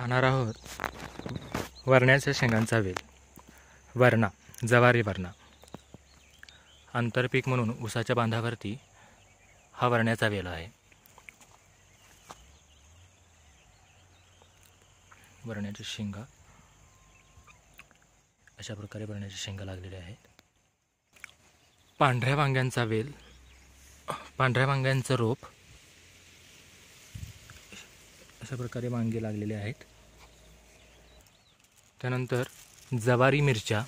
पाहणार आहोत. वरण्याच्या शेंगांचा वेल. वरणा जवारी वरणा. आंतरपीक म्हणून उसाच्या बांधावरती हा वरण्याचा वेल आहे. वरण्याची शेंगा. अशा प्रकारे वरण्याच्या शेंगा लागलेल्या आहेत. पांढऱ्या वांग्यांचा वेल. पांढऱ्या वांग्यांचं रोप. अशा प्रकारे वांगे लागलेले आहेत. त्यानंतर जवारी मिरच्या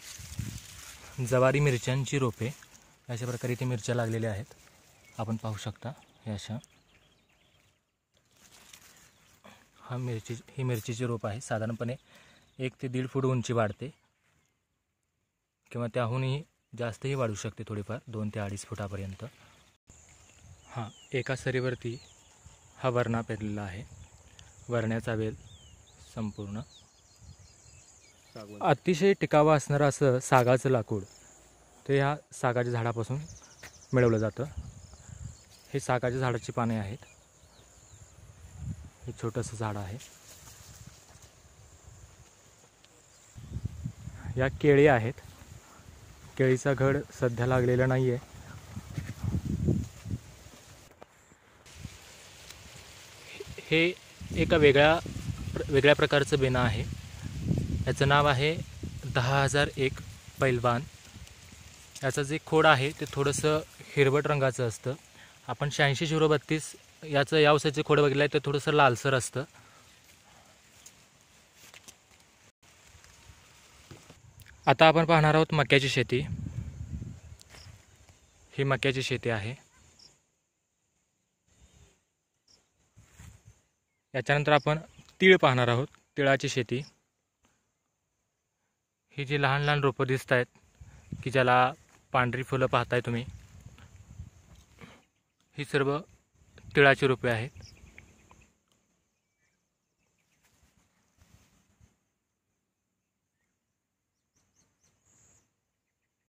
जवारी मिरच्यांची रोपे अशा प्रकारे इथे मिरच्या लागलेल्या आहेत. आपण पाहू शकता हे अशा. हा मिरची ही मिरचीची रोप आहे. साधारणपणे एक ते दीड फूट उंची वाढते. किंवा त्याहूनही जास्तही वाढू शकते थोडीफार दोन ते अडीच फुटापर्यंत. हां एका सरीवरती हा वरणा पेरलेला आहे. वरण्याचा वेल संपूर्ण. अतिशय टिकावं असणारं असं सागाचं लाकूड ते ह्या सागाच्या झाडापासून मिळवलं जातं. हे सागाच्या झाडाची पाने आहेत. हे छोटंसं झाड आहे. या केळी आहेत. केळीचा घड सध्या लागलेला नाही आहे हे एका वेगळ्या वेगळ्या प्रकारचं बेणं आहे. याचं नाव आहे दहा हजार एक पैलवान. याचं जे खोड आहे ते थोडंसं हिरवट रंगाचं असतं. आपण शहाऐंशी झिरो बत्तीस याचं यावसाचं खोड बघितलं आहे ते थोडंसं लालसर असतं. आता आपण पाहणार आहोत मक्याची शेती. ही मक्याची शेती आहे. याच्यानंतर आपण तीळ पाहणार आहोत तिळाची शेती. ही जी लहान लहान रोपं दिसत आहेत की ज्याला पांढरी फुलं पाहताय तुम्ही ही सर्व तिळाची रोपे आहेत.